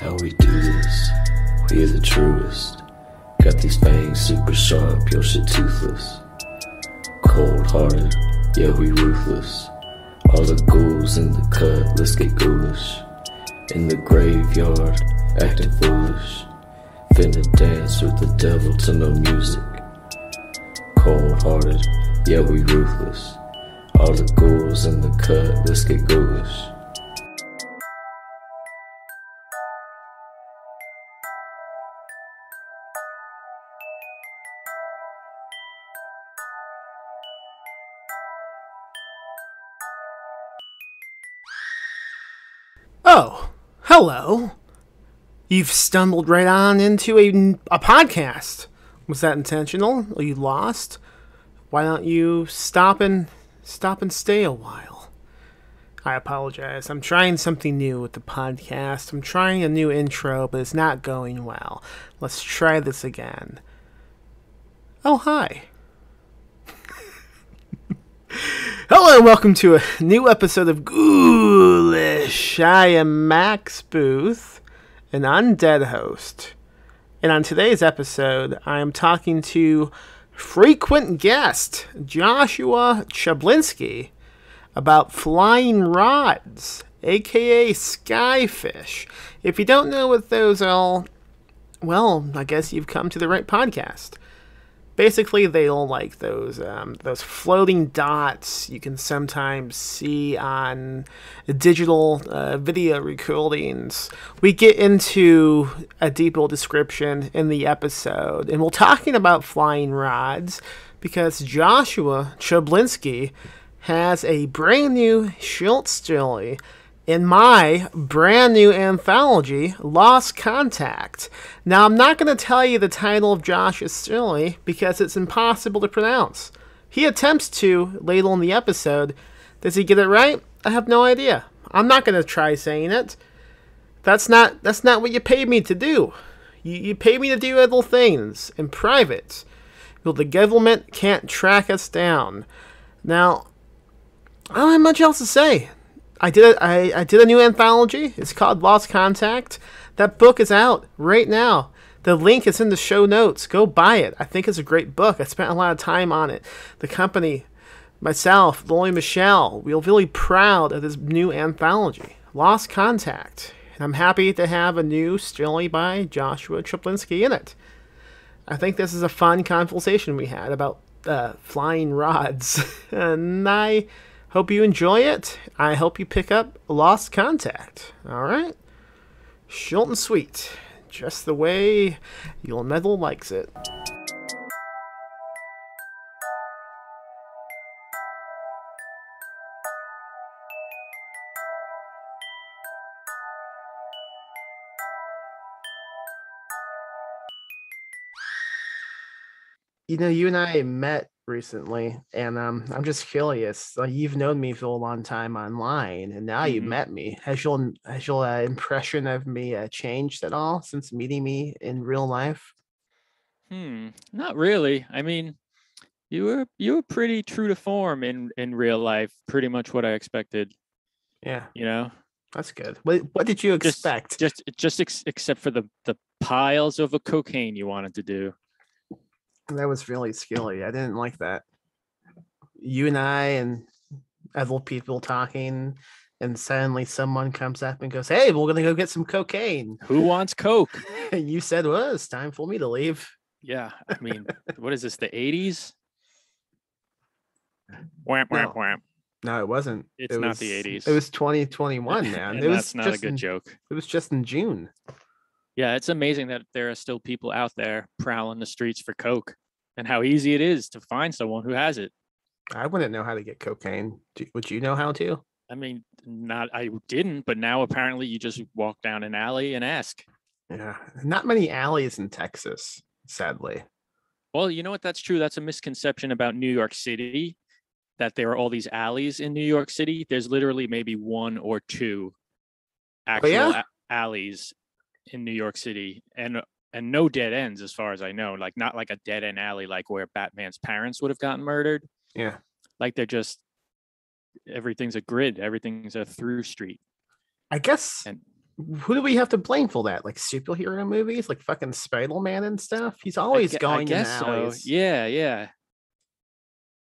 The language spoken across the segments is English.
How we do this? We are the truest. Got these fangs super sharp, your shit toothless. Cold hearted, yeah, we ruthless. All the ghouls in the cut, let's get ghoulish. In the graveyard, acting foolish. Finna dance with the devil to no music. Cold hearted, yeah, we ruthless. All the ghouls in the cut, let's get ghoulish. Hello. You've stumbled right on into a, a podcast. Was that intentional? Are you lost? Why don't you stop and stop and stay a while? I apologize. I'm trying something new with the podcast. I'm trying a new intro, but it's not going well. Let's try this again. Oh, hi. Hello and welcome to a new episode of Ghoulish. I am Max Booth, an undead host. And on today's episode, I am talking to frequent guest Joshua Chaplinsky about flying rods, aka skyfish. If you don't know what those are, well, I guess you've come to the right podcast basically they'll like those um, those floating dots you can sometimes see on digital uh, video recordings. We get into a deeper description in the episode, and we're talking about flying rods because Joshua Chaplinsky has a brand new short story in my brand new anthology, Lost Contact. Now, I'm not going to tell you the title of Josh's story because it's impossible to pronounce. He attempts to later in the episode. Does he get it right? I have no idea. I'm not going to try saying it. That's not that's not what you paid me to do. You, you paid me to do little things in private. Well, the government can't track us down. Now, I don't have much else to say. I did a, I, I did a new anthology. It's called Lost Contact. That book is out right now. The link is in the show notes. Go buy it. I think it's a great book. I spent a lot of time on it. The company, myself, Lori Michelle, we're really proud of this new anthology, Lost Contact. And I'm happy to have a new story by Joshua Chaplinsky in it. I think this is a fun conversation we had about uh, flying rods. and I Hope you enjoy it. I hope you pick up Lost Contact. All right? Short and sweet. Just the way your metal likes it. You know, you and I met recently, and um, I'm just curious. Like you've known me for a long time online, and now you Mhm. met me. Has your has your uh, impression of me uh, changed at all since meeting me in real life? Hmm, not really. I mean, you were you were pretty true to form in in real life. Pretty much what I expected. Yeah, You know, that's good. What what did you Just- expect? just just ex- except for the the piles of a cocaine you wanted to do. That was really scary. I didn't like that. You and I and other people talking, and suddenly someone comes up and goes, "Hey, we're gonna go get some cocaine." Who wants coke? And you said, "Well, it's time for me to leave." Yeah, I mean, what is this? The eighties? Wham wham No. wham. No, it wasn't. It's It not the 80s. It was 2021, man. and it was that's not a good in, joke. It was just in June. Yeah, it's amazing that there are still people out there prowling the streets for coke, and how easy it is to find someone who has it. I wouldn't know how to get cocaine. Do, would you know how to? I mean, not I didn't, but now apparently you just walk down an alley and ask. Yeah, not many alleys in Texas, sadly. Well, you know what? That's true. That's a misconception about New York City that there are all these alleys in New York City. There's literally maybe one or two oh, actual yeah? a- alleys in New York City and uh, and no dead ends as far as I know. Like not like a dead end alley like where Batman's parents would have gotten murdered. Yeah, Like they're just everything's a grid, everything's a through street. I guess And who do we have to blame for that? Like superhero movies, like fucking Spider Man and stuff. He's always gue- going in guess so. alleys. Yeah, yeah.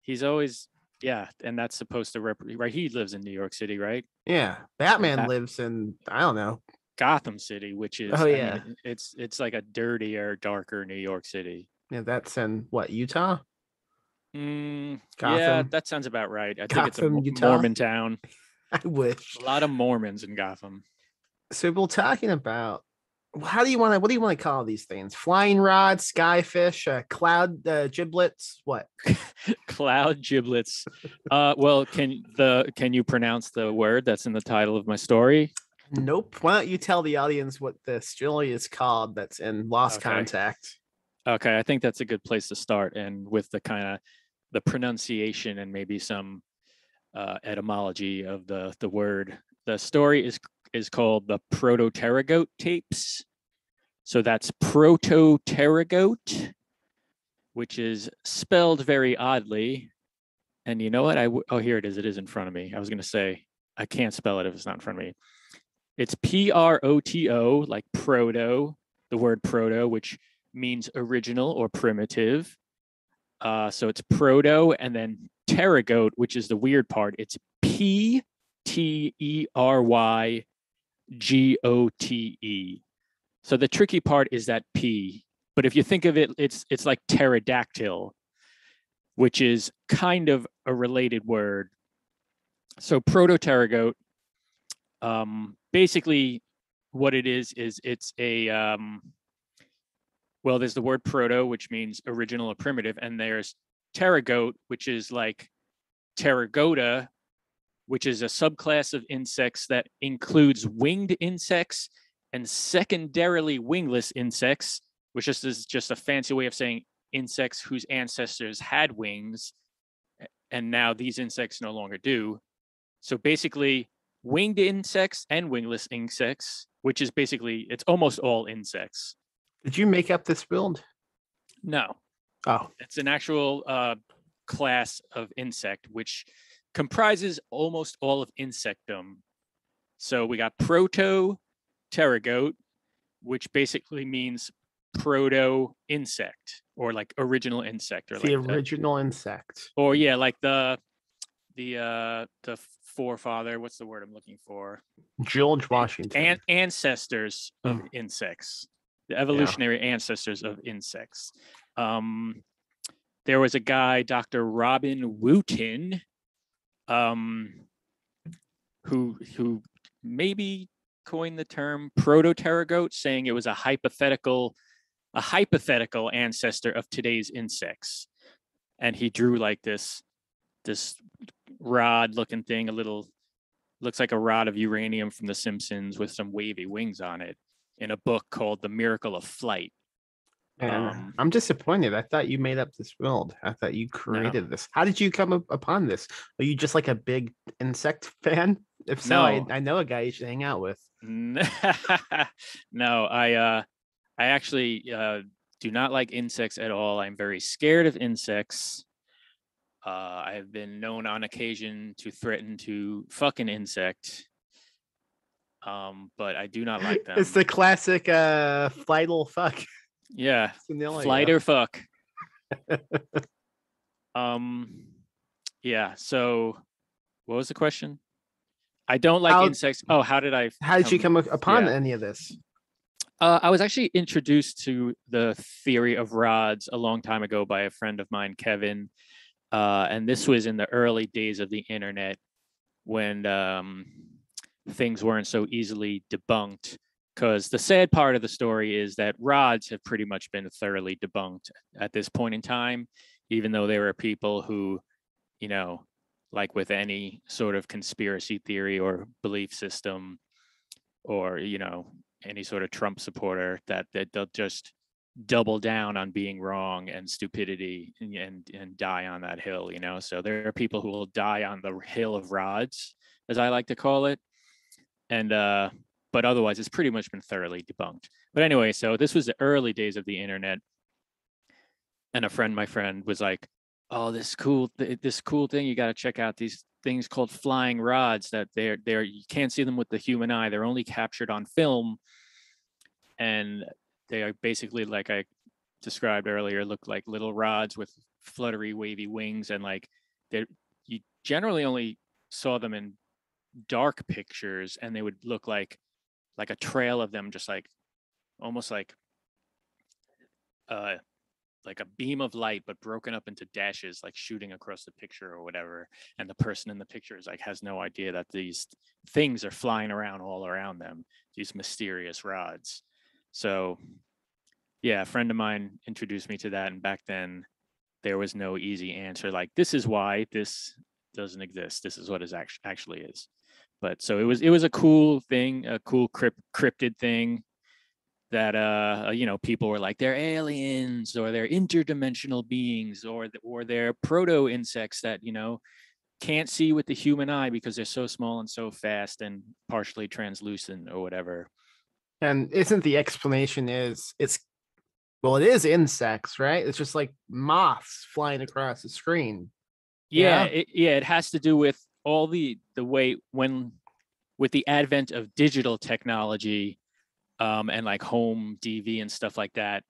He's always yeah, and that's supposed to rep right. He lives in New York City, right? Yeah, Batman Bat- lives in I don't know. Gotham City, which is Oh, I mean, yeah. it's it's like a dirtier, darker New York City. Yeah, that's in what Utah. Mm, yeah, that sounds about right. I think it's a Utah? Mormon town. I wish. A lot of Mormons in Gotham. So we're talking about how do you want to? What do you want to call these things? Flying rods, skyfish, uh, cloud uh, giblets. What? Cloud giblets. Uh, well, can the can you pronounce the word that's in the title of my story? Nope. Why don't you tell the audience what the story is called? That's in Lost Okay. Contact. Okay, I think that's a good place to start, and with the kind of the pronunciation and maybe some uh, etymology of the the word. The story is is called the Proto-Pterygote tapes. So that's Proto-Pterygote, which is spelled very oddly. And you know what? I w- oh here it is. It is in front of me. I was gonna say I can't spell it if it's not in front of me. It's P R O T O, like proto, the word proto, which means original or primitive. Uh, so it's proto and then pterygote, which is the weird part. It's P T E R Y G O T E. So the tricky part is that P. But if you think of it, it's it's like pterodactyl, which is kind of a related word. So proto-pterygote, um, basically what it is is it's a um, well, there's the word proto, which means original or primitive, and there's pterygote, which is like pterygota, which is a subclass of insects that includes winged insects and secondarily wingless insects, which just is just a fancy way of saying insects whose ancestors had wings, and now these insects no longer do. So basically, winged insects and wingless insects, which is basically it's almost all insects. Did you make up this build? No, Oh, it's an actual uh, class of insect which comprises almost all of insectum. So we got proto pterygote, which basically means proto insect or like original insect or the like the- original insect. or yeah, like the the uh the forefather. What's the word I'm looking for? George Washington. An- ancestors of Mm. insects, the evolutionary ancestors of insects. Um, there was a guy, Dr. Robin Wootton, um, who who maybe coined the term proto-pterygote, saying it was a hypothetical a hypothetical ancestor of today's insects, and he drew like this this rod looking thing, a little looks like a rod of uranium from The Simpsons with some wavy wings on it in a book called The Miracle of Flight. Um, I'm disappointed. I thought you made up this world. I thought you created this. How did you come up upon this? Are you just like a big insect fan? If so, I, I know a guy you should hang out with. no, I uh I actually uh do not like insects at all. I'm very scared of insects. Uh, I have been known on occasion to threaten to fuck an insect. Um, but I do not like them. It's the classic uh flightal fuck yeah, flight or fuck. um, yeah. So, what was the question? I don't like How- insects. Oh, how did I? How did you come upon yeah. any of this? Uh, I was actually introduced to the theory of rods a long time ago by a friend of mine, Kevin. Uh, and this was in the early days of the internet when um, things weren't so easily debunked. Because the sad part of the story is that rods have pretty much been thoroughly debunked at this point in time, even though there are people who, you know, like with any sort of conspiracy theory or belief system, or, you know, any sort of Trump supporter that that they'll just double down on being wrong and stupidity and and, and die on that hill, you know. So there are people who will die on the hill of rods, as I like to call it. And uh but otherwise it's pretty much been thoroughly debunked. But anyway, so this was the early days of the internet. And a friend, my friend, was like, Oh, this cool, th- this cool thing. You got to check out these things called flying rods that they're they're you can't see them with the human eye. They're only captured on film, and they are basically like I described earlier, look like little rods with fluttery, wavy wings, and like they you generally only saw them in dark pictures, and they would look like like a trail of them, just like almost like uh like a beam of light but broken up into dashes like shooting across the picture or whatever. And the person in the picture is like has no idea that these things are flying around all around them these mysterious rods so yeah a friend of mine introduced me to that and back then there was no easy answer like this is why this doesn't exist. This is what it act- actually is. But so it was it was a cool thing a cool crypt, cryptid thing that uh you know people were like they're aliens or they're interdimensional beings or or they're proto insects that you know can't see with the human eye because they're so small and so fast and partially translucent or whatever And isn't the explanation is it's well, it is insects, right? It's just like moths flying across the screen. yeah Yeah. it, yeah it has to do with all the the way when with the advent of digital technology um and like home dv and stuff like that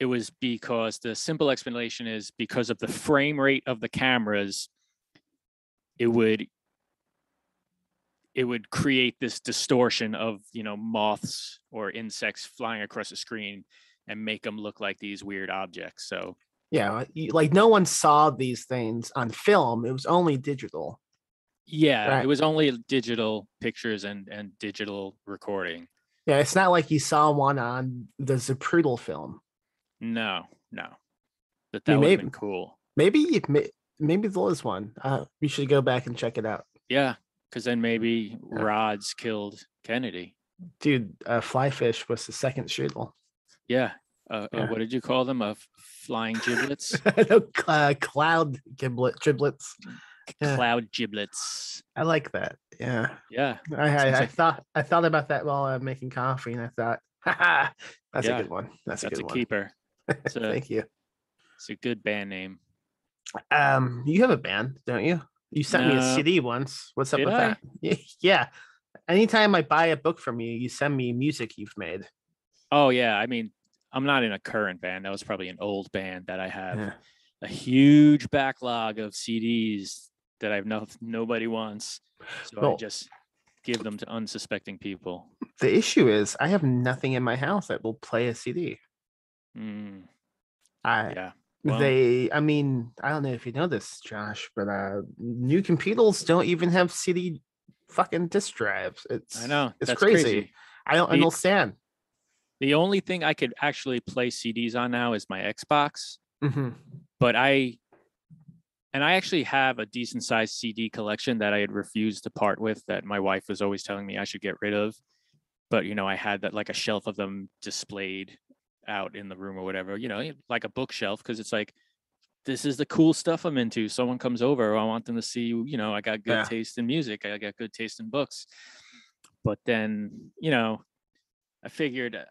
it was because the simple explanation is because of the frame rate of the cameras it would it would create this distortion of you know moths or insects flying across the screen and make them look like these weird objects so Yeah, you- like no one saw these things on film. It was only digital. Yeah, Right. it was only digital pictures and and digital recording. Yeah, it's not like you saw one on the Zapruder film. No, no. But that would have may- been cool. Maybe maybe there is one. Uh, we should go back and check it out, Yeah, because then maybe Yeah. Rods killed Kennedy. dude. Uh, Flyfish was the second shooter. Yeah. Uh, uh, Yeah. what did you call them? Uh, flying giblets, no, uh, cloud giblet giblets. Yeah. cloud giblets. I like that. Yeah, Yeah, I, I, I like- thought I thought about that while I'm making coffee, and I thought, Haha, that's Yeah, a good one. That's, that's a a, good keeper. It's a. Thank you. it's a good band name. Um, you have a band, don't you? You sent me a CD once. What's up Did with I? that? Yeah. Anytime I buy a book from you, you send me music you've made. Oh yeah, I mean, I'm not in a current band. That was probably an old band that I have Yeah. a huge backlog of CDs that I've no nobody wants. So I just give them to unsuspecting people. The issue is I have nothing in my house that will play a CD. Mm, I yeah. Well, they I mean, I don't know if you know this, Josh, but uh new computers don't even have CD fucking disk drives. It's I know. it's that's crazy. I don't The- understand. The only thing I could actually play CDs on now is my Xbox, hmm but I and I actually have a decent sized CD collection that I had refused to part with that my wife was always telling me I should get rid of. But you know, I had that like a shelf of them displayed out in the room or whatever, you know, like a bookshelf because it's like this is the cool stuff I'm into. Someone comes over, I want them to see, you know, I got good Yeah. taste in music, I got good taste in books. But then, you know, I figured uh,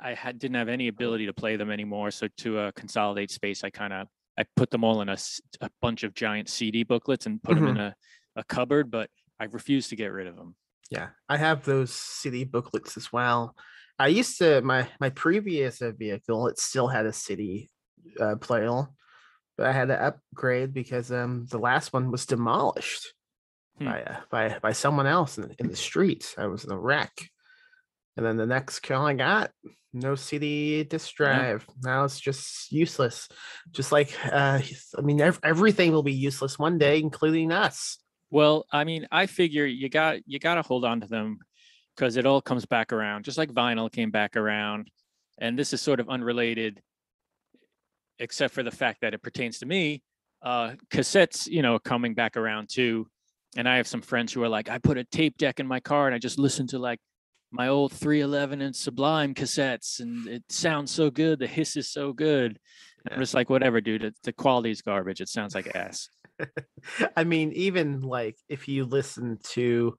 I had didn't have any ability to play them anymore. So to uh, consolidate space, I kind of I put them all in a, a, bunch of giant CD booklets and put them in a, a cupboard. But I refused to get rid of them. Yeah, I have those CD booklets as well. I used to my my previous vehicle. It still had a city uh, player, but I had to upgrade because um the last one was demolished Hmm. by uh, by by someone else in, in the street. I was in a wreck, and then the next car I got no CD disk drive. Now it's just useless. Just like uh, I mean, ev- everything will be useless one day, including us. Well, I mean, I figure you got you got to hold on to them because it all comes back around, just like vinyl came back around. And this is sort of unrelated, except for the fact that it pertains to me. Uh, cassettes, you know, coming back around too. And I have some friends who are like, I put a tape deck in my car and I just listen to like my old 311 and Sublime cassettes, and it sounds so good. The hiss is so good. Yeah. I'm just like, whatever, dude. The quality is garbage. It sounds like ass. I mean, even like if you listen to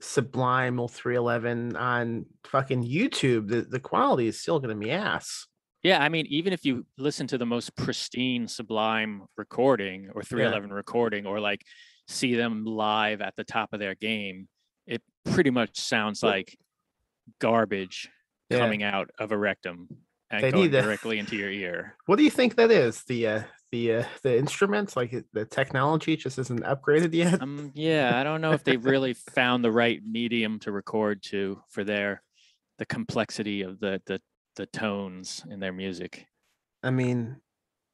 Sublime or 311 on fucking YouTube, the, the quality is still gonna be ass. Yeah, I mean, even if you listen to the most pristine, sublime recording or 311 recording, or like see them live at the top of their game, it pretty much sounds like garbage Yeah. coming out of a rectum and They going to- directly into your ear. What do you think that is? The uh, the uh, the instruments, like the technology, just isn't upgraded yet. Um, yeah, I don't know if they've really found the right medium to record to for their the complexity of the the the tones in their music. I mean,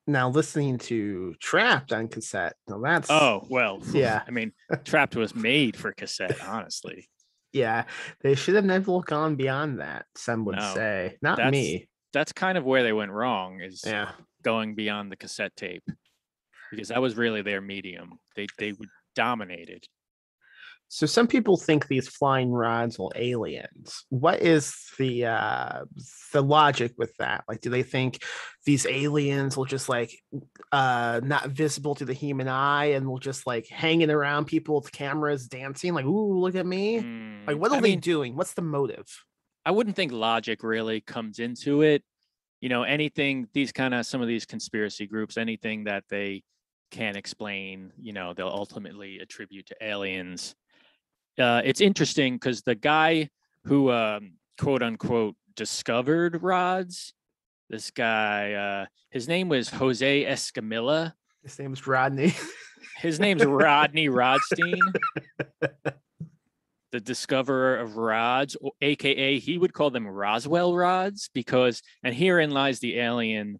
now listening to Trapt on cassette, now that's Oh well, Yeah. I mean, Trapt was made for cassette, honestly. yeah, they should have never gone beyond that. Some would No, say, not that's- me. That's kind of where they went wrong. Is Yeah, going beyond the cassette tape because that was really their medium. They they dominated. So some people think these flying rods are aliens. What is the uh the logic with that? Like do they think these aliens will just like uh not visible to the human eye and will just like hanging around people with cameras dancing like ooh look at me? Like Mm, what are I they mean, doing? What's the motive? I wouldn't think logic really comes into it. You know, anything these kind of some of these conspiracy groups, anything that they can't explain, you know, they'll ultimately attribute to aliens. Uh, it's interesting because the guy who um, quote unquote discovered rods, this guy, uh, his name was Jose Escamilla. His name's Rodney. His name's Rodney Rodstein, the discoverer of rods, aka he would call them Roswell rods, because and herein lies the alien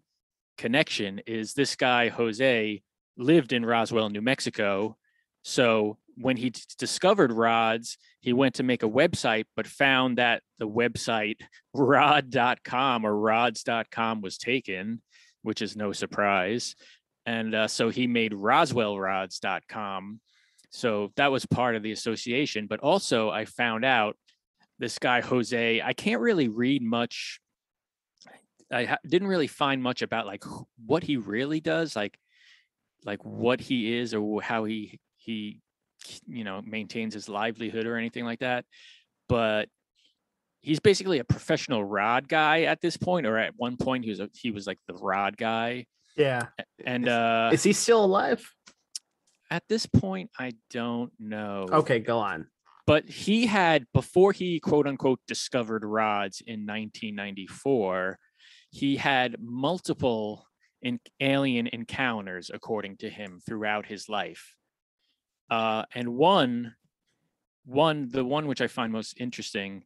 connection is this guy Jose lived in Roswell, New Mexico. So when he d- discovered rods, he went to make a website, but found that the website rod.com or rods.com was taken, which is no surprise and uh, so he made roswellrods.com so that was part of the association but also i found out this guy jose i can't really read much i ha- didn't really find much about like wh- what he really does like like what he is or how he he you know maintains his livelihood or anything like that but he's basically a professional rod guy at this point or at one point he was a, he was like the rod guy yeah. and Is- uh Is he still alive? At this point i don't know Okay, go on. but he had before he quote unquote discovered rods in 1994 he had multiple in alien encounters according to him throughout his life uh and one one the one which i find most interesting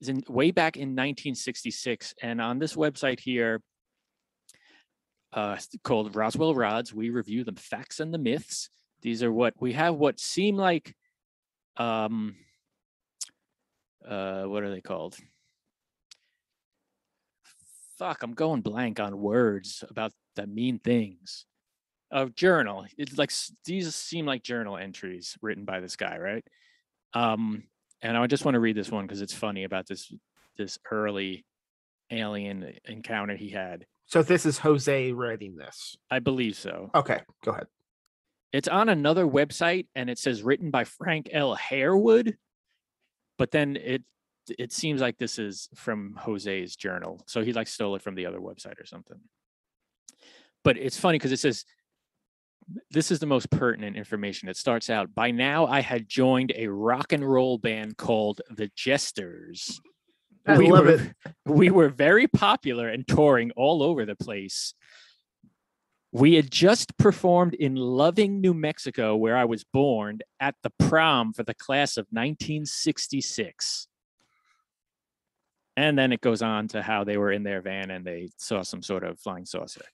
is in way back in 1966 and on this website here uh, called Roswell Rods. We review the facts and the myths. These are what we have. What seem like, um, uh, what are they called? Fuck, I'm going blank on words about the mean things. A journal. It's like these seem like journal entries written by this guy, right? Um, and I just want to read this one because it's funny about this this early alien encounter he had. So this is Jose writing this. I believe so. Okay, go ahead. It's on another website and it says written by Frank L. Harewood, but then it it seems like this is from Jose's journal. So he like stole it from the other website or something. But it's funny because it says this is the most pertinent information. It starts out by now I had joined a rock and roll band called the Jesters. I we love were, it. we were very popular and touring all over the place. We had just performed in Loving, New Mexico, where I was born, at the prom for the class of 1966. And then it goes on to how they were in their van and they saw some sort of flying saucer.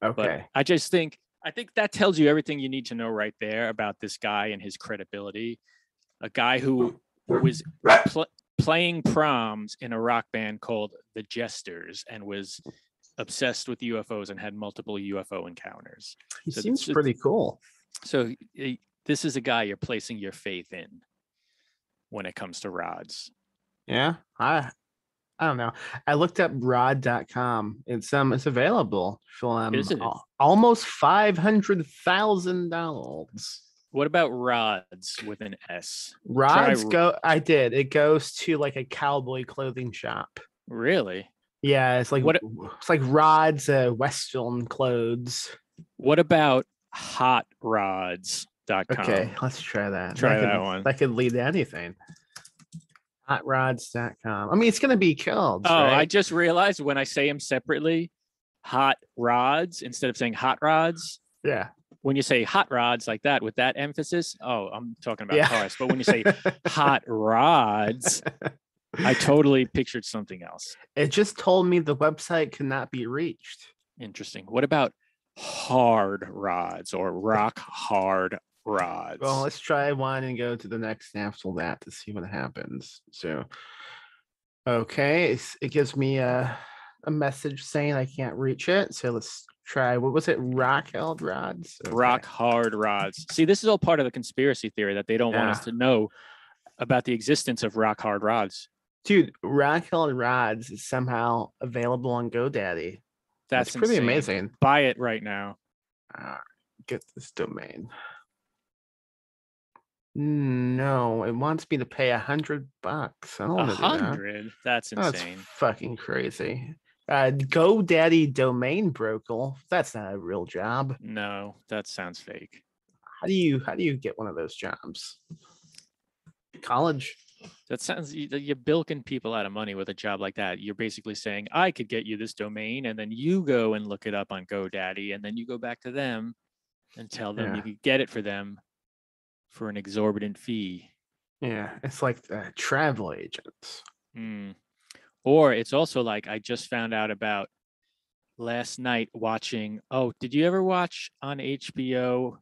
But Okay. I just think I think that tells you everything you need to know right there about this guy and his credibility. A guy who was pl- playing proms in a rock band called the Jesters and was obsessed with UFOs and had multiple UFO encounters. He so seems it's- pretty cool. So this is a guy you're placing your faith in when it comes to rods. Yeah. I I don't know. I looked up rod.com. It's um it's available for um it? almost five hundred thousand dollars. What about rods with an S? Rods r- go I did. It goes to like a cowboy clothing shop. Really? Yeah, it's like What- it's like Rod's uh, Westfilm clothes. What about hotrods.com? Okay, let's try that. Try that that could, one. That could lead to anything. Hotrods.com. I mean, it's gonna be killed. Oh, I just realized when I say them separately, hot rods instead of saying hot rods. yeah. When you say hot rods like that with that emphasis, oh, I'm talking about Yeah. cars. But when you say hot rods, I totally pictured something else. it just told me the website cannot be reached. Interesting. What about hard rods or rock hard rods? Well, let's try one and go to the next after that to see what happens. So, okay, it's, it gives me a a message saying I can't reach it. So let's try. What was it? Rock held rods. Okay. rock hard rods. See, this is all part of the conspiracy theory that they don't want us to know about the existence of rock hard rods. Dude. Rock held rods is somehow available on GoDaddy. That's, That's, pretty insane. amazing. Buy it right now. Uh, get this domain. No, it wants me to pay a hundred bucks. I don't A want to do that. hundred. That's That's insane. fucking crazy. Uh, GoDaddy domain broker. That's not a real job. No, that sounds fake. How do you how do you get one of those jobs? College. That sounds you- you're bilking people out of money with a job like that. You're basically saying, I could get you this domain, and then you go and look it up on GoDaddy, and then you go back to them and tell them Yeah. you could get it for them for an exorbitant fee. Yeah, it's like the travel agents. Mm. Or it's also like I just found out about last night watching. Oh, did you ever watch on HBO?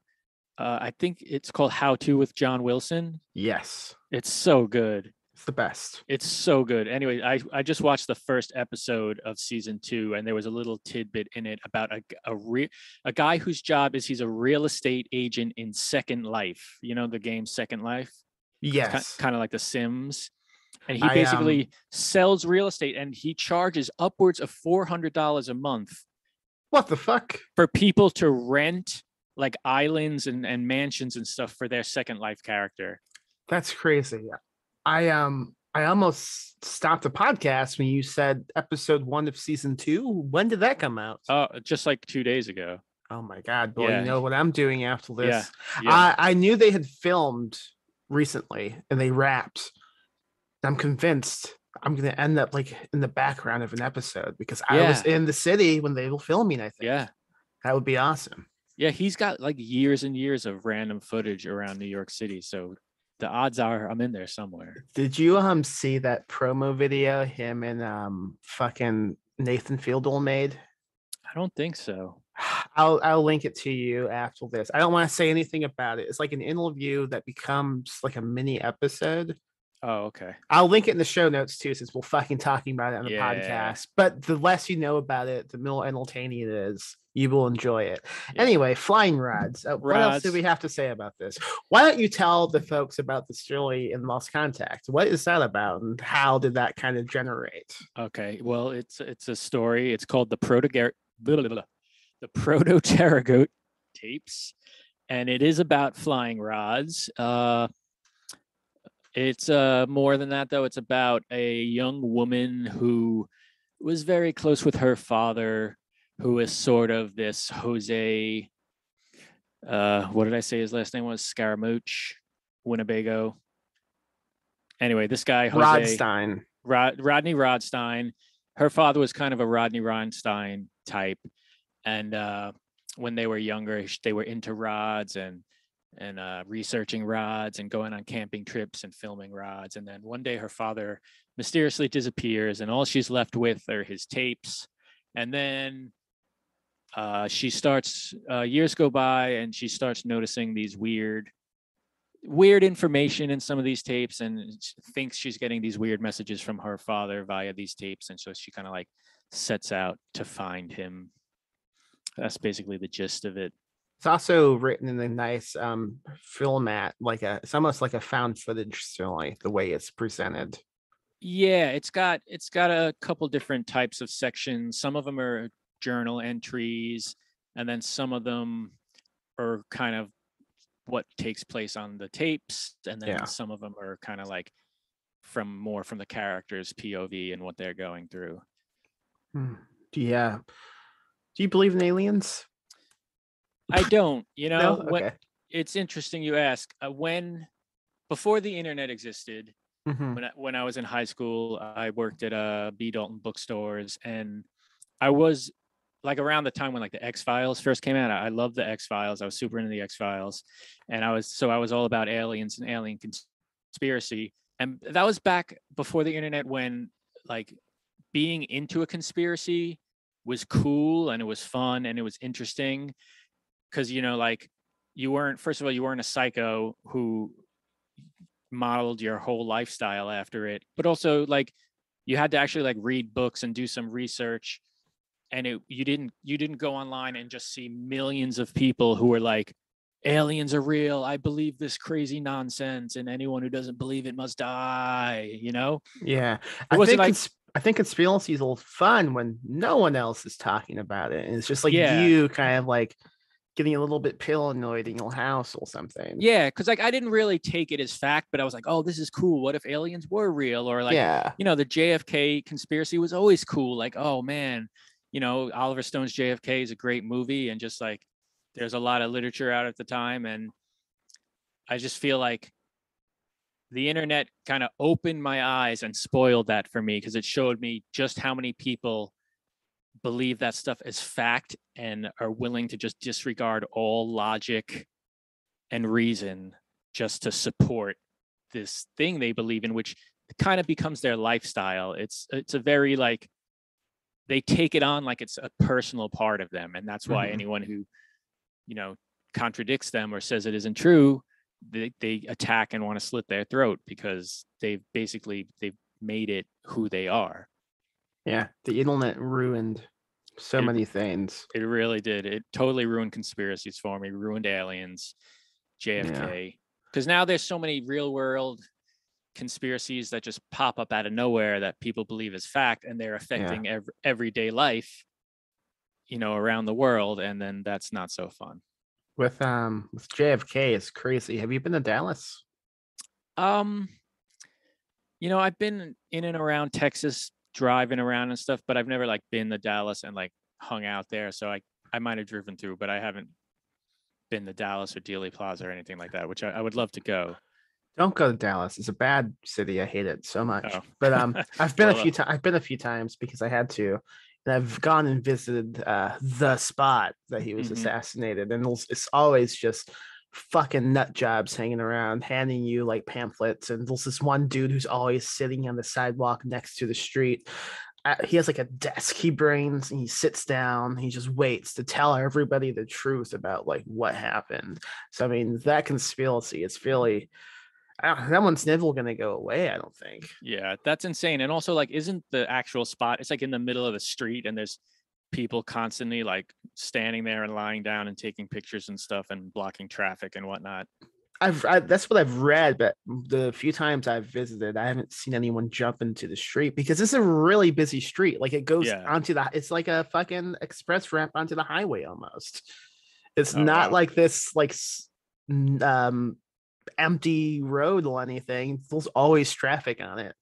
Uh, I think it's called How to with John Wilson. Yes, It's so good. it's the best. It's so good. Anyway, I, I just watched the first episode of season two, and there was a little tidbit in it about a a re- a guy whose job is he's a real estate agent in Second Life. You know the game Second Life Yes. kind of like The Sims. And he I, um, basically sells real estate and he charges upwards of $400 a month What the fuck? for people to rent like islands and, and mansions and stuff for their Second Life character. That's crazy. I um I almost stopped the podcast when you said episode one of season two. When did that come out? Oh, just like two days ago. Oh my god, boy, yeah. you know what I'm doing after this. Yeah, Yeah. I, I knew they had filmed recently and they wrapped. I'm convinced I'm gonna end up like in the background of an episode because I was in the city when they were filming, I think. yeah. That would be awesome. Yeah. He's got like years and years of random footage around New York City. So the odds are I'm in there somewhere. Did you um see that promo video him and um fucking Nathan Fielder made? I don't think so. I'll I'll link it to you after this. I don't want to say anything about it. It's like an interview that becomes like a mini episode. Oh, okay. I'll link it in the show notes too, since we're fucking talking about it on the Yeah. podcast. But the less you know about it, the more entertaining it is. You will enjoy it. Yeah. Anyway, flying rods. Uh, what else do we have to say about this? Why don't you tell the folks about the story in Lost Contact? What is that about, and how did that kind of generate? Okay. Well, it's it's a story. It's called the Proto the Proto Pterygote tapes, and it is about flying rods. Uh, it's uh more than that though. It's about a young woman who was very close with her father, who is sort of this Jose. Uh, what did I say his last name was? Scaramouche, Winnebago. Anyway, this guy Jose. Rodstein. Rod, Rodney Rodstein. Her father was kind of a Rodney Rodstein type, and uh, when they were younger, they were into rods and and uh, researching rods and going on camping trips and filming rods. And then one day, her father mysteriously disappears, and all she's left with are his tapes. And then uh, she starts. Uh, years go by, and she starts noticing these weird weird information in some of these tapes and thinks she's getting these weird messages from her father via these tapes and so she kind of like sets out to find him that's basically the gist of it It's also written in a nice um format, like a it's almost like a found footage story, the way it's presented. yeah it's got it's got a couple different types of sections some of them are journal entries and then some of them are kind of what takes place on the tapes and then Yeah. some of them are kind of like from more from the characters pov and what they're going through Hmm. Do you, uh, do you believe in aliens? I don't. You know, no. Okay. it's interesting you ask. Uh, when before the internet existed, Mhm. when I, when I was in high school, I worked at uh, B Dalton bookstores, and I was like around the time when like the X Files first came out. I, I loved the X Files. I was super into the X Files, and I was so I was all about aliens and alien conspiracy. And that was back before the internet, when like being into a conspiracy was cool and it was fun and it was interesting because you know like you weren't first of all you weren't a psycho who modeled your whole lifestyle after it but also like you had to actually like read books and do some research and it you didn't you didn't go online and just see millions of people who were like aliens are real i believe this crazy nonsense and anyone who doesn't believe it must die you know Yeah, I think like- cons- I think conspiracy is a little fun when no one else is talking about it, and it's just like Yeah. you kind of like getting a little bit paranoid in your house or something. yeah because like i didn't really take it as fact but i was like oh this is cool what if aliens were real or like yeah, you know, the JFK conspiracy was always cool. Like, oh man, you know, Oliver Stone's JFK is a great movie, and just like there's a lot of literature out at the time, and I just feel like the internet kind of opened my eyes and spoiled that for me because it showed me just how many people believe that stuff as fact and are willing to just disregard all logic and reason just to support this thing they believe in which kind of becomes their lifestyle it's it's a very like they take it on like it's a personal part of them and that's why Mhm. anyone who you know contradicts them or says it isn't true they, they attack and want to slit their throat because they've basically they've made it who they are yeah. The internet ruined so It- many things. it really did it totally ruined conspiracies for me ruined aliens jfk because now there's so many real world conspiracies that just pop up out of nowhere that people believe is fact and they're affecting ev- everyday life you know around the world and then that's not so fun With um with JFK, it's crazy. Have you been to Dallas? um you know i've been in and around texas driving around and stuff but i've never like been to dallas and like hung out there so i i might have driven through but i haven't been to dallas or dealey plaza or anything like that which i, I would love to go Don't go to Dallas. It's a bad city. I hate it so much. Oh. But um, I've been Well, a uh, few times. I've been a few times because I had to, and I've gone and visited uh, the spot that he was Mhm. assassinated, and it's always just fucking nut jobs hanging around, handing you like pamphlets. And there's this one dude who's always sitting on the sidewalk next to the street. Uh, he has like a desk he brings and he sits down he just waits to tell everybody the truth about like what happened so i mean that conspiracy it's really that one's never going to go away. I don't think. yeah that's insane and also like isn't the actual spot it's like in the middle of the street and there's people constantly like standing there and lying down and taking pictures and stuff and blocking traffic and whatnot I've I, that's what I've read, but the few times I've visited, I haven't seen anyone jump into the street because it's a really busy street. Like it goes Yeah. onto the, it's like a fucking express ramp onto the highway almost. It's Oh, not wow. like this like um empty road or anything. There's always traffic on it.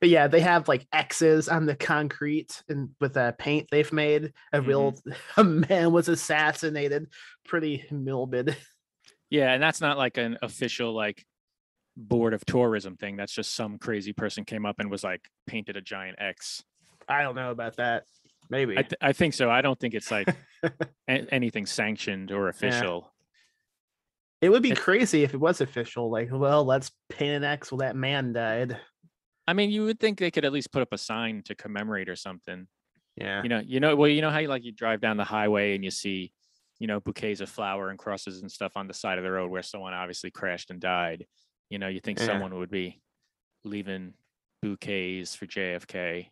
But yeah, they have like X's on the concrete and with uh, paint they've made. A real Mm-hmm. a man was assassinated. Pretty morbid. yeah and that's not like an official like board of tourism thing that's just some crazy person came up and was like painted a giant x I don't know about that. Maybe. I, th- I think so i don't think it's like a- anything sanctioned or official it would be crazy if it was official. Like, well, let's paint an X where that man died. I mean you would think they could at least put up a sign to commemorate or something Yeah. you know you know well you know how you like you drive down the highway and you see you know bouquets of flower and crosses and stuff on the side of the road where someone obviously crashed and died you know you think Yeah. someone would be leaving bouquets for jfk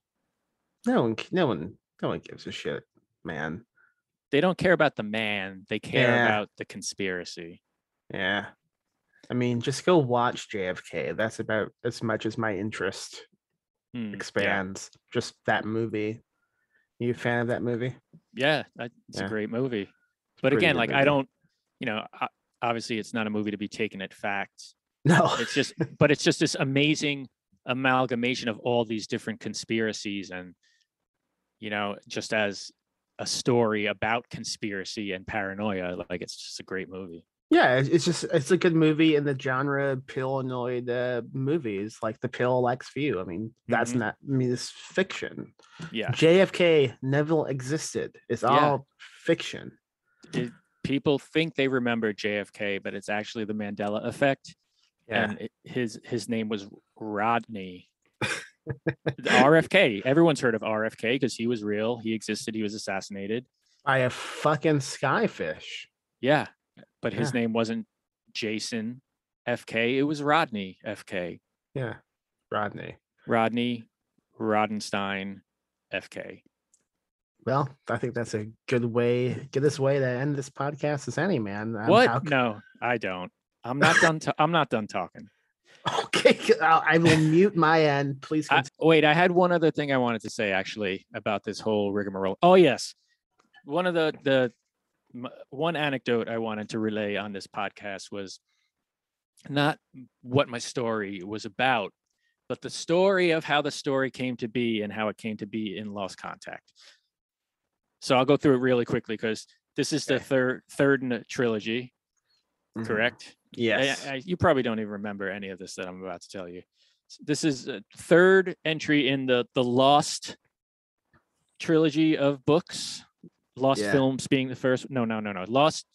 No one, no one, no one gives a shit, man. they don't care about the man they care Yeah. about the conspiracy Yeah. I mean, just go watch JFK. That's about as much as my interest Hmm, yeah. expands. Just that movie. You a fan of that movie? yeah it's Yeah. a great movie It's but again like i don't you know obviously it's not a movie to be taken at fact No. it's just but it's just this amazing amalgamation of all these different conspiracies and you know, just as a story about conspiracy and paranoia. Like it's just a great movie. Yeah, it's just it's a good movie in the genre of paranoid uh, movies, like The Parallax View. I mean, that's Mhm. not. I mean, it's fiction. Yeah. JFK never existed. It's Yeah. all fiction. People think they remember JFK, but it's actually the Mandela effect. Yeah, And it, his his name was Rodney. RFK. Everyone's heard of RFK because he was real. He existed. He was assassinated. by a fucking skyfish. Yeah. But his Yeah. name wasn't Jason FK. It was Rodney FK. Yeah, Rodney. Rodney Rodenstein FK. Well, I think that's a good way, goodest way to end this podcast as any man. Um, what? how- No, I don't. I'm not done. ta- I'm not done talking. Okay, I'll- I will mute my end. Please. I, wait, I had one other thing I wanted to say actually about this whole rigmarole. Oh yes, one of the the one anecdote I wanted to relay on this podcast was not what my story was about, but the story of how the story came to be and how it came to be in Lost Contact. So I'll go through it really quickly because this is the third third in a trilogy, Mhm. correct? I- Yes. I- you probably don't even remember any of this that I'm about to tell you. This is a third entry in the the Lost trilogy of books. Lost Yeah. films being the first. No, no, no, no. Lost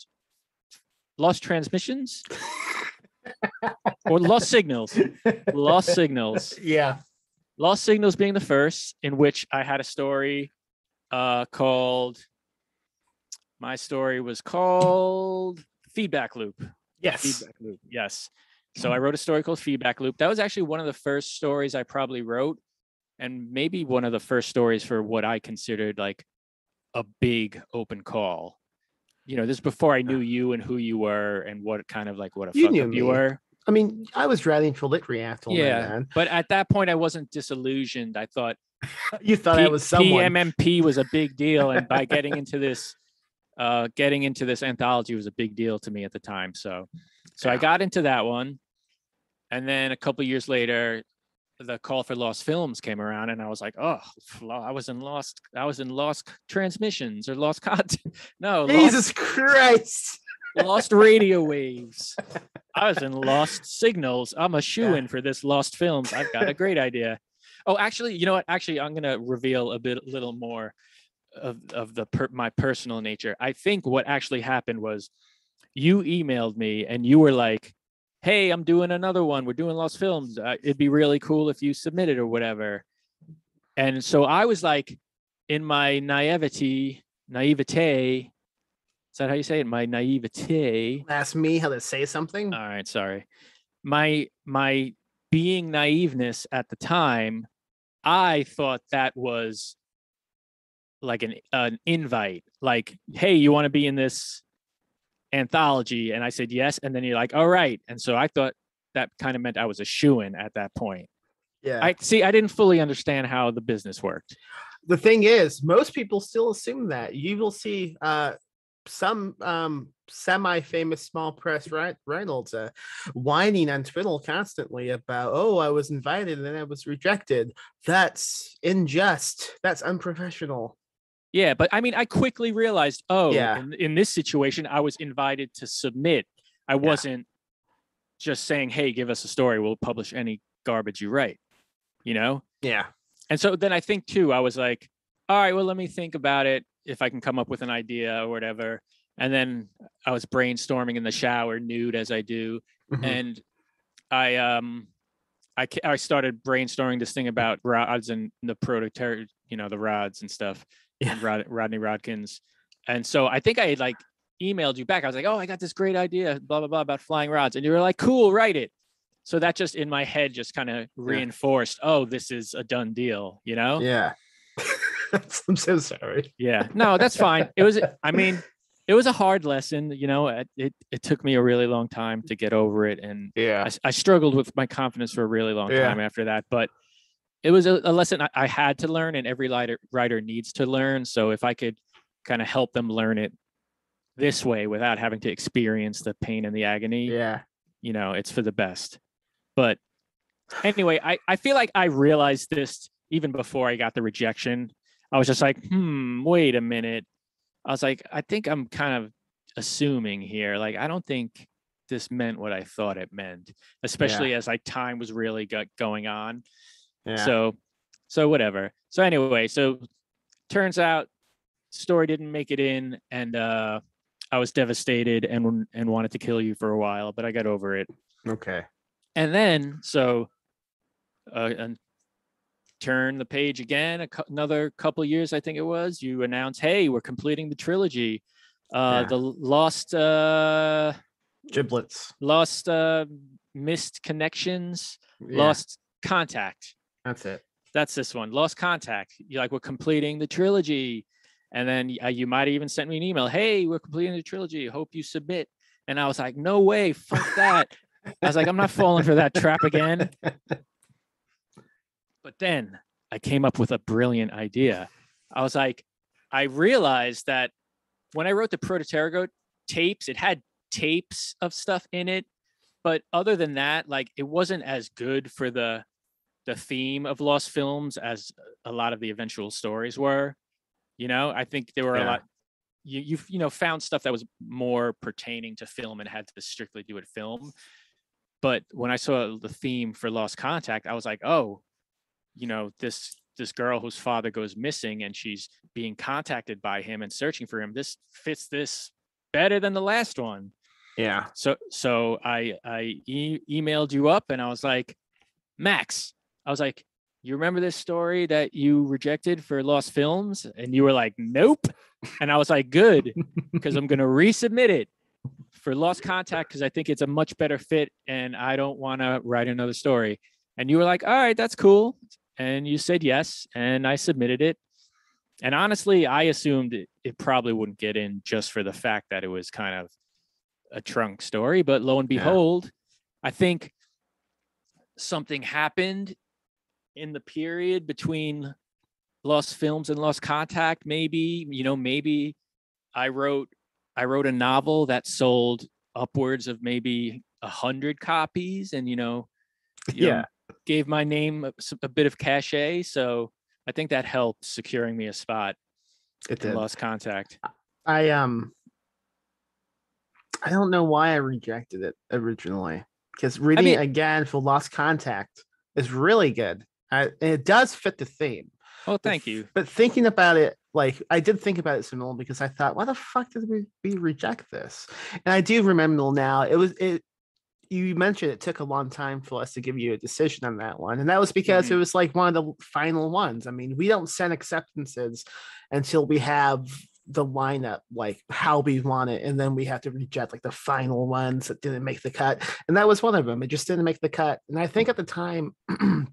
Lost transmissions or Lost signals. Lost signals. yeah. Lost signals being the first, in which I had a story uh, called. My story was called Feedback Loop. Yes. Feedback Loop. Yes. So I wrote a story called Feedback Loop. That was actually one of the first stories I probably wrote, and maybe one of the first stories for what I considered like a big open call. You know, this is before I knew you and who you were and what kind of like what a You fuck knew up you were. I mean, I was writing for Lit Reactor. Yeah. Man. But at that point, I wasn't disillusioned. I thought You thought I P- was someone. PMMP was a big deal, and by getting into this, uh, getting into this anthology was a big deal to me at the time. So, so I got into that one, and then a couple years later, the call for lost films came around, and I was like, oh, I was in lost, I was in lost transmissions or lost content. No, lost, Jesus Christ. lost radio waves. I was in lost signals. I'm a shoe in for this lost films. I've got a great idea. Oh, actually, you know what? Actually, I'm gonna reveal a bit, little more of of the per, my personal nature. I think what actually happened was you emailed me and you were like, "Hey, I'm doing another one. We're doing lost films. Uh, it'd be really cool if you submitted or whatever." And so I was like, in my naivety, naivete. Is that how you say it? My naivete. Ask me how to say something. All right, sorry. My my being naiveness at the time, I thought that was like an an invite. Like, hey, you want to be in this anthology? And I said yes. And then you're like, all right. And so I thought that kind of meant I was a shoo-in at that point. yeah. I see, I didn't fully understand how the business worked. the thing is, most people still assume that. You will see uh, some um, semi-famous small press Re- Reynolds uh, whining on Twitter constantly about, "Oh, I was invited and then I was rejected." That's unjust. That's unprofessional. Yeah, but I mean, I quickly realized, oh, Yeah. in, in this situation, I was invited to submit. I wasn't just saying, hey, give us a story. We'll publish any garbage you write, you know? Yeah. And so then I think too, I was like, all right, well, let me think about it if I can come up with an idea or whatever. And then I was brainstorming in the shower, nude as I do. Mhm. And I, um, I, I started brainstorming this thing about rods and the prototype, you know, the rods and stuff and Rod, Rodney Rodkins. And so I think I had like emailed you back. I was like, oh, I got this great idea, blah, blah, blah, about flying rods. And you were like, cool, write it. So that just in my head just kind of reinforced, oh, this is a done deal, you know? Yeah. I'm so sorry. Yeah. No, that's fine. It was, I mean, it was a hard lesson, you know, it, it, it took me a really long time to get over it. And Yeah. I struggled with my confidence for a really long Yeah. time after that, but it was a, a lesson I, I had to learn, and every writer writer needs to learn. So if I could kind of help them learn it this way without having to experience the pain and the agony, Yeah. you know, it's for the best. But anyway, I, I feel like I realized this even before I got the rejection. I was just like, hmm, wait a minute. I was like, I think I'm kind of assuming here. Like, I don't think this meant what I thought it meant, especially as like time was really got going on. Yeah. So, so whatever. So anyway, so turns out story didn't make it in, and uh, I was devastated and and wanted to kill you for a while, but I got over it. okay. And then so, uh, and turn the page again. A another couple years, I think it was. You announce, "Hey, we're completing the trilogy." Uh, Yeah. The lost, uh, Giblets. lost, uh, missed connections, Yeah, lost contact. That's it. that's this one lost contact. You're like we're completing the trilogy. And then uh, you might even sent me an email hey we're completing the trilogy. Hope you submit. And i was like no way fuck that. I was like i'm not falling for that trap again. But then i came up with a brilliant idea. I was like i realized that when i wrote the Protopterygote tapes it had tapes of stuff in it. But other than that like it wasn't as good for the the theme of lost films as a lot of the eventual stories were you know i think there were Yeah. a lot you you've you know found stuff that was more pertaining to film and had to strictly do with film but when i saw the theme for lost contact i was like oh you know this this girl whose father goes missing and she's being contacted by him and searching for him this fits this better than the last one Yeah. so so I I e- emailed you up and I was like, Max, I was like, you remember this story that you rejected for Lost Films? And you were like, nope. And I was like, good, because I'm gonna resubmit it for Lost Contact because I think it's a much better fit and I don't want to write another story. And you were like, all right, that's cool. And you said yes, and I submitted it. And honestly, I assumed it, it probably wouldn't get in just for the fact that it was kind of a trunk story. But lo and Yeah. behold, I think something happened in the period between Lost Films and Lost Contact. Maybe, you know, maybe I wrote I wrote a novel that sold upwards of maybe a hundred copies and you know, you know, Yeah. gave my name a bit of cachet. So I think that helped securing me a spot It did. Lost Contact. I um I don't know why I rejected it originally because reading mean- again for Lost Contact is really good. And it does fit the theme. Oh, thank th- you. But thinking about it, like I did think about it similar because I thought, why the fuck did we, we reject this? And I do remember now. It was it. You mentioned it took a long time for us to give you a decision on that one, and that was because it Mhm. was like one of the final ones. I mean, we don't send acceptances until we have the lineup like how we want it, and then we have to reject like the final ones that didn't make the cut, and that was one of them. It just didn't make the cut, and I think at the time.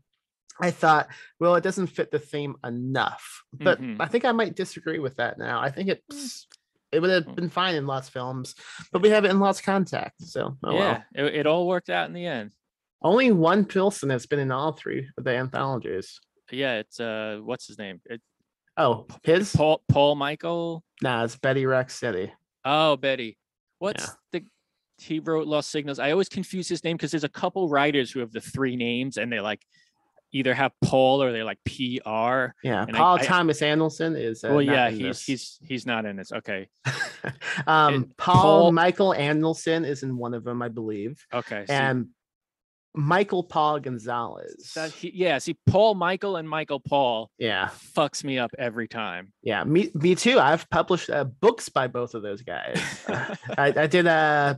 I thought, well, it doesn't fit the theme enough. But Mhm. I think I might disagree with that now. I think it's it would have Mm. been fine in lots films, but we have it in lost contact. So oh yeah, well. it, it all worked out in the end. Only one Pilson has been in all three of the anthologies. Yeah, it's uh, what's his name? It, Oh, his? Paul Paul Michael. Nah, it's Betty Rocksteady. Oh, Betty. What's the? He wrote Lost Signals. I always confuse his name because there's a couple writers who have the three names, and they're like either have Paul or they're like PR. Yeah, And Paul I- Thomas Anderson is. Uh, well, yeah, he's this. he's he's not in this. Okay, um, Paul, Paul- Michael Anderson is in one of them, I believe, okay. and Michael Paul Gonzalez. that he- yeah, see, Paul Michael and Michael Paul yeah, fucks me up every time. yeah, me, me too. I've published uh, books by both of those guys. Uh, I, I did uh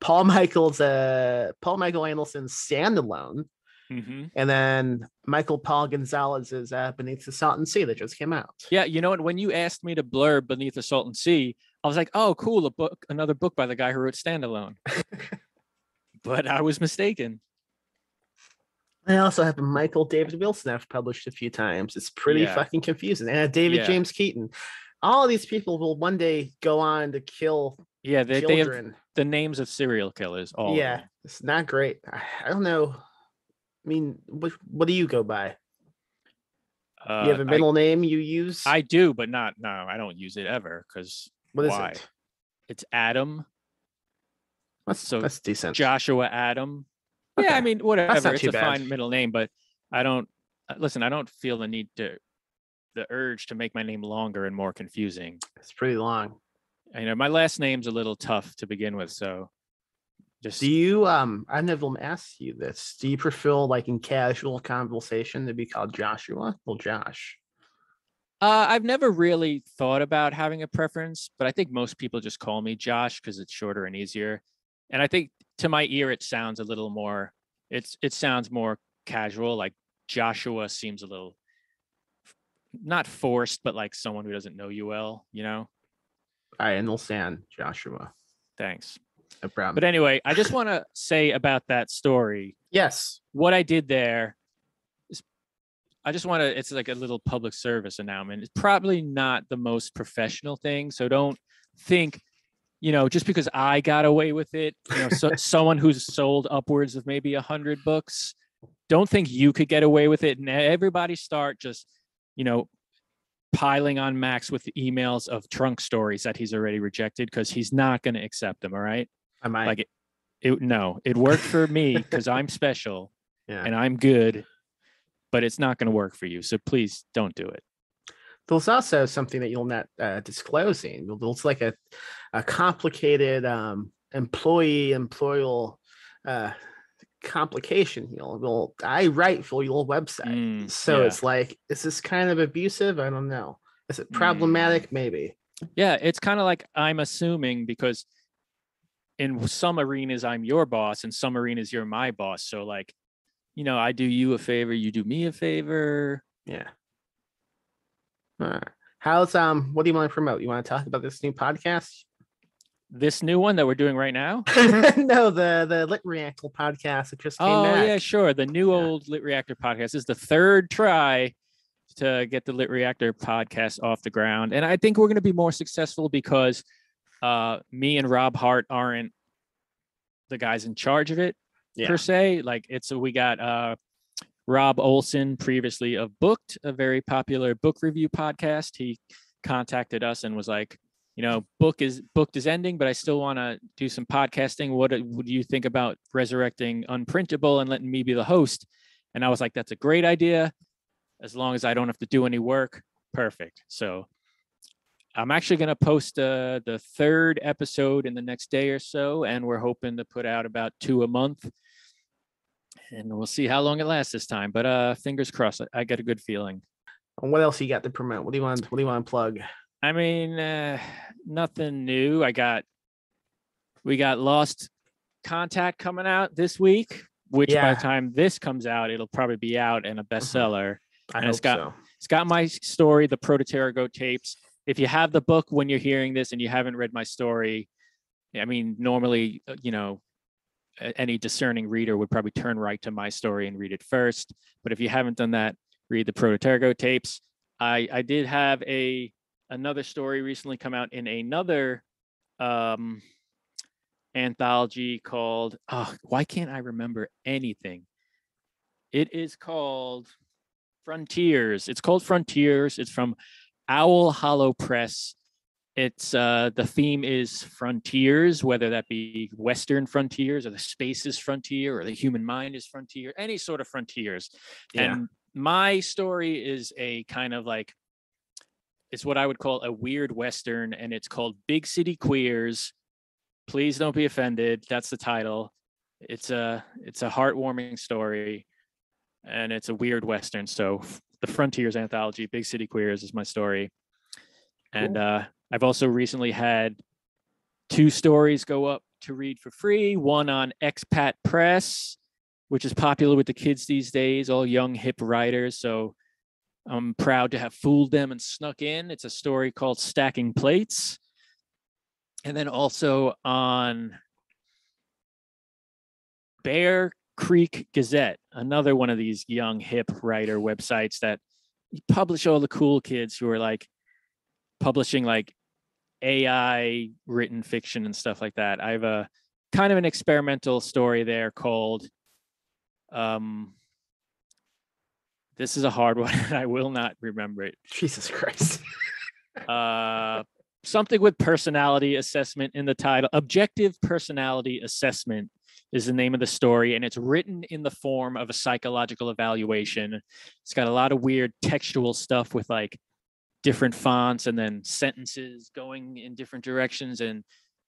Paul Michael's uh Paul Michael Anderson's standalone, hmm and then Michael Paul Gonzalez's uh Beneath the Salton Sea that just came out. Yeah, you know what? When you asked me to blur Beneath the Salton Sea, I was like, "Oh, cool! A book, another book by the guy who wrote Standalone." but I was mistaken. I also have Michael David Wilson I've published a few times. It's pretty Yeah. fucking confusing. And David Yeah. James Keaton. All of these people will one day go on to kill Yeah, they, they have the names of serial killers. All yeah, it's not great. I don't know. I mean, what, what do you go by? Uh, you have a middle name you use? I, do, but not no. I don't use it ever because what is why? it? it's Adam That's, so that's decent. Joshua Adam. Yeah, I mean whatever. It's a bad. fine middle name, but I don't uh, listen. I don't feel the need to the urge to make my name longer and more confusing. It's pretty long. I know my last name's a little tough to begin with, so just Do you um I never asked you this. Do you prefer like in casual conversation to be called Joshua? Well Josh. Uh, I've never really thought about having a preference, but I think most people just call me Josh because it's shorter and easier. And I think to my ear, it sounds a little more. It's it sounds more casual. Like Joshua seems a little not forced, but like someone who doesn't know you well. You know. I understand, Joshua. Thanks. No problem. But anyway, I just want to say about that story. yes. What I did there is, I just want to. It's like a little public service announcement. It's probably not the most professional thing, so don't think you know, just because I got away with it, you know, so, someone who's sold upwards of maybe a hundred books, don't think you could get away with it. And everybody start just, you know, piling on Max with emails of trunk stories that he's already rejected because he's not going to accept them. All right. I might Like it, it, no, it worked for me because I'm special yeah. and I'm good, but it's not going to work for you. So please don't do it. There's also something that you're not uh, disclosing. There's like a, a complicated um, employee employer uh, complication here. Well, I write for your website, Mm, so yeah. it's like, is this kind of abusive? I don't know. Is it problematic? Maybe. Yeah, it's kind of like I'm assuming because in some arenas I'm your boss, and some arenas you're my boss. So like, you know, I do you a favor, you do me a favor. Yeah. All right. How's um? What do you want to promote? You want to talk about this new podcast? This new one that we're doing right now. no, the the Lit Reactor podcast that just came Oh back. yeah, sure. The new Yeah. old Lit Reactor podcast is the third try to get the Lit Reactor podcast off the ground, and I think we're going to be more successful because uh, me and Rob Hart aren't the guys in charge of it Yeah. per se. Like it's we got uh, Robb Olson previously of Booked, a very popular book review podcast. He contacted us and was like, you know, book is booked is ending, but I still want to do some podcasting. What would you think about resurrecting Unprintable and letting me be the host? And I was like, that's a great idea. As long as I don't have to do any work, perfect. So I'm actually going to post uh, the third episode in the next day or so, and we're hoping to put out about two a month. And we'll see how long it lasts this time. But uh, fingers crossed. I, I get a good feeling. And what else you got to promote? What do you want? What do you want to plug? I mean, uh, nothing new. I got we got Lost Contact coming out this week, which by the time this comes out, it'll probably be out and a bestseller. I And hope it's got- so. It's got my story, the Protopterygote tapes. If you have the book when you're hearing this and you haven't read my story, I mean, normally, uh, you know, any discerning reader would probably turn right to my story and read it first. But if you haven't done that, read the Protopterygote tapes. I I did have a another story recently come out in another um anthology called oh why can't I remember anything? It is called Frontiers. It's called Frontiers. It's from Owl Hollow Press. It's uh the theme is frontiers, whether that be Western frontiers or the space is frontier or the human mind is frontier, any sort of frontiers. Yeah. And my story is a kind of like it's what I would call a weird Western, and it's called Big City Queers. Please don't be offended. That's the title. It's a it's a heartwarming story, and it's a weird Western. So the Frontiers anthology, Big City Queers, is my story. And Cool. uh, I've also recently had two stories go up to read for free. One on Expat Press, which is popular with the kids these days, all young hip writers. So I'm proud to have fooled them and snuck in. It's a story called Stacking Plates. And then also on Bear Creek Gazette, another one of these young hip writer websites that publish all the cool kids who are like publishing like AI written fiction and stuff like that. I have a kind of an experimental story there called um this is a hard one. and I will not remember it. Jesus Christ. Uh something with personality assessment in the title. Objective personality assessment is the name of the story and it's written in the form of a psychological evaluation. It's got a lot of weird textual stuff with like different fonts and then sentences going in different directions and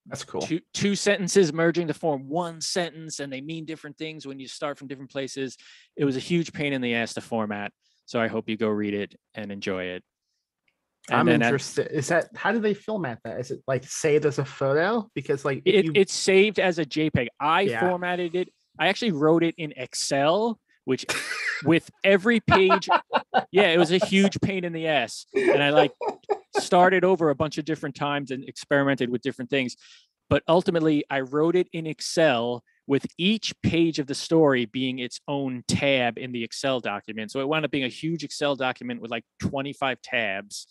That's cool. two two sentences merging to form one sentence and they mean different things when you start from different places. It was a huge pain in the ass to format. So I hope you go read it and enjoy it. I'm then at- interested. Is that how do they format that? Is it like saved as a photo? Because like it, you, it's saved as a JPEG. I Yeah. formatted it. I actually wrote it in Excel, which with every page, yeah, it was a huge pain in the ass. And I like started over a bunch of different times and experimented with different things. But ultimately, I wrote it in Excel with each page of the story being its own tab in the Excel document. So it wound up being a huge Excel document with like 25 tabs.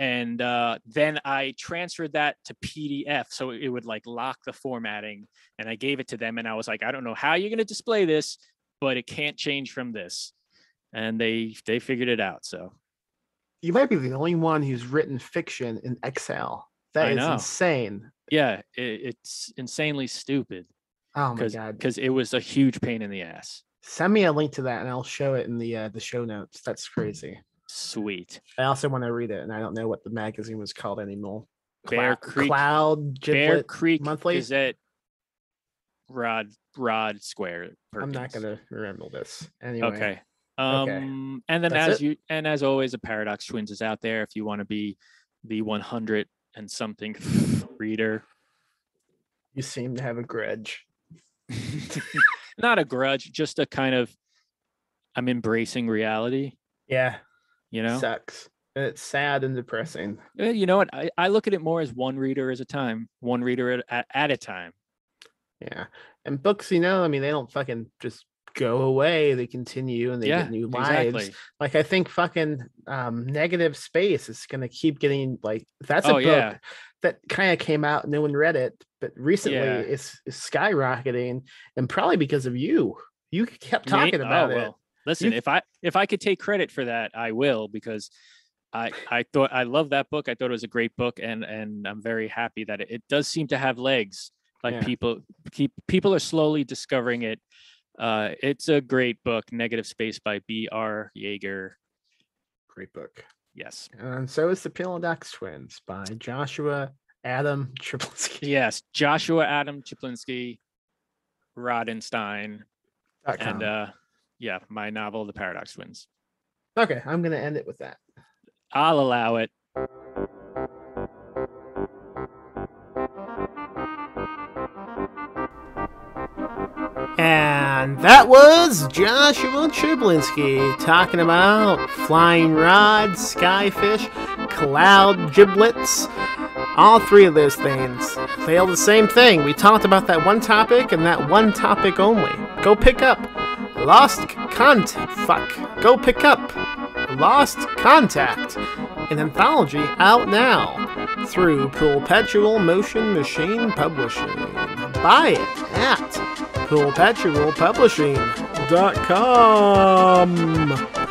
And uh, then I transferred that to PDF so it would like lock the formatting. And I gave it to them and I was like, I don't know how you're going to display this, but it can't change from this. And they they figured it out. So you might be the only one who's written fiction in Excel. That is insane. yeah, it, it's insanely stupid Oh my because god. because it was a huge pain in the ass. Send me a link to that and I'll show it in the uh, the show notes. That's crazy. Sweet. I also want to read it, and I don't know what the magazine was called anymore. Bear Creek- Cloud Bear Creek Monthly? is it Rod Rod Square. I'm not gonna remember this anyway. Okay. Um, and then That's as it? you and as always, a Paradox Twins is out there if you want to be the 100 and something reader. You seem to have a grudge. Not a grudge, just a kind of I'm embracing reality. Yeah, You know, sucks. It's sad and depressing. Eh, you know what? I, I look at it more as one reader at a time, one reader at, at, a time. Yeah, and books, you know, I mean, they don't fucking just go away. They continue and they yeah, get new lives. exactly. Like I think fucking um, negative space is gonna keep getting like that's a Oh, book yeah. that kind of came out. No one read it, but recently Yeah. it's, it's skyrocketing, and probably because of you. You kept Me- talking oh, about it. well, Listen, You- if I if I could take credit for that, I will because I I thought I love that book. I thought it was a great book, and and I'm very happy that it, it does seem to have legs. Like Yeah. people keep people are slowly discovering it. Uh, it's a great book, Negative Space by B. R. Yeager. Great book. Yes, And so is the Paradox Twins by Joshua Adam Triplinski. yes, Joshua Adam Chaplinsky, Rodenstein, and uh, yeah, my novel, The Paradox Twins. okay, I'm gonna end it with that. I'll allow it. And that was Joshua Chaplinsky talking about flying rods, skyfish, cloud giblets. All three of those things. All the same thing. We talked about that one topic and that one topic only. Go pick up Lost Contact. Fuck. Go pick up Lost Contact, an anthology out now through Perpetual Motion Machine Publishing. Buy it at perpetualpublishing.com.